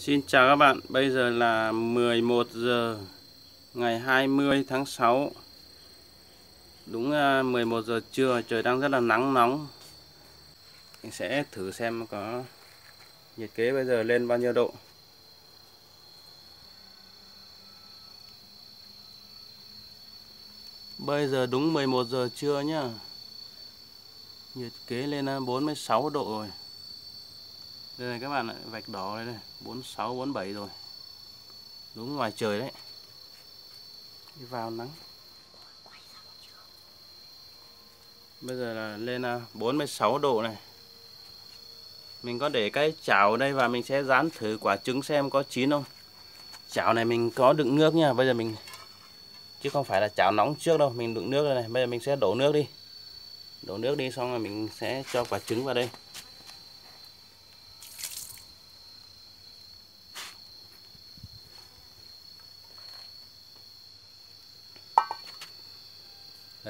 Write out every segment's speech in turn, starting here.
Xin chào các bạn, bây giờ là 11 giờ ngày 20 tháng 6 Đúng à, 11 giờ trưa, trời đang rất là nắng nóng. Mình sẽ thử xem có nhiệt kế bây giờ lên bao nhiêu độ. Bây giờ đúng 11 giờ trưa nhá. Nhiệt kế lên à, 46 độ rồi đây này các bạn ạ, vạch đỏ đây này, 46 47 rồi. Đúng ngoài trời đấy. Đi vào nắng. Bây giờ là lên à, 46 độ này. Mình có để cái chảo đây và mình sẽ dán thử quả trứng xem có chín không. Chảo này mình có đựng nước nha, bây giờ mình chứ không phải là chảo nóng trước đâu, mình đựng nước đây này, bây giờ mình sẽ đổ nước đi. Đổ nước đi xong rồi mình sẽ cho quả trứng vào đây.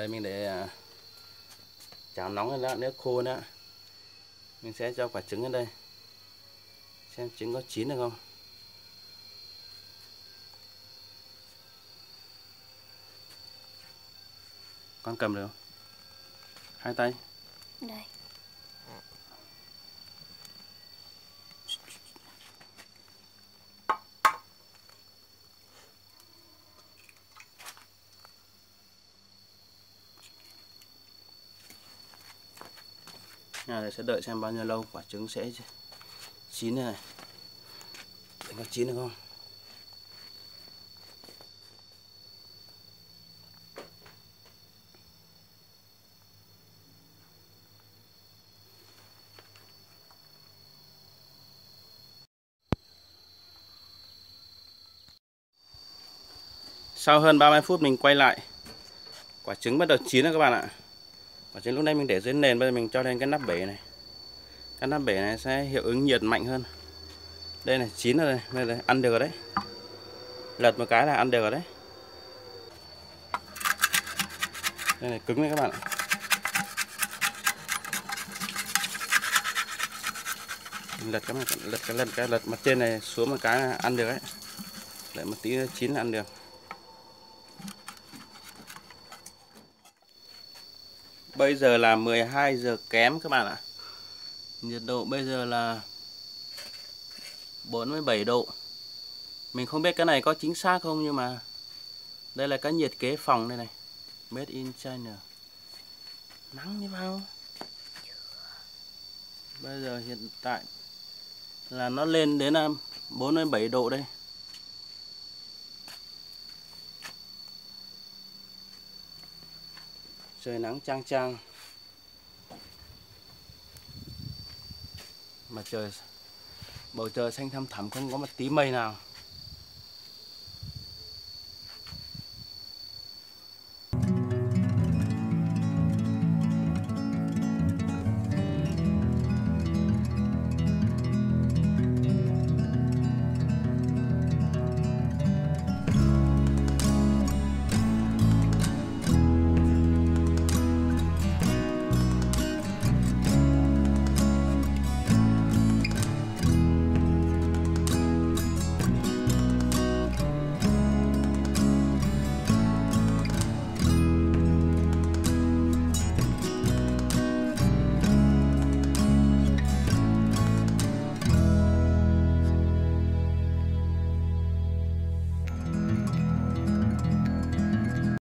Đây, mình để à, chảo nóng lên đó nếu khô nữa mình sẽ cho quả trứng lên đây. Xem trứng có chín được không. Con cầm được không? Hai tay. Đây. Nhà này sẽ đợi xem bao nhiêu lâu, quả trứng sẽ chín này này. Để có chín được không? Sau hơn 30 phút mình quay lại, Quả trứng bắt đầu chín rồi các bạn ạ và trên lúc này mình để dưới nền bây giờ mình cho lên cái nắp bể này. Cái nắp bể này sẽ hiệu ứng nhiệt mạnh hơn. Đây này chín rồi đây đây, đây ăn được rồi đấy. Lật một cái là ăn được rồi đấy. Đây này cứng đấy các bạn ạ. Lật cái mặt lật cái lần cái lật mặt trên này xuống một cái là ăn được đấy. Lại một tí chín là ăn được. Bây giờ là 12 giờ kém các bạn ạ. Nhiệt độ bây giờ là 47 độ. Mình không biết cái này có chính xác không nhưng mà đây là cái nhiệt kế phòng đây này. Made in China. Nắng như bao Bây giờ hiện tại là nó lên đến à, 47 độ đây. Trời nắng trang trang mà trời, bầu trời xanh thăm thẳm không có một tí mây nào.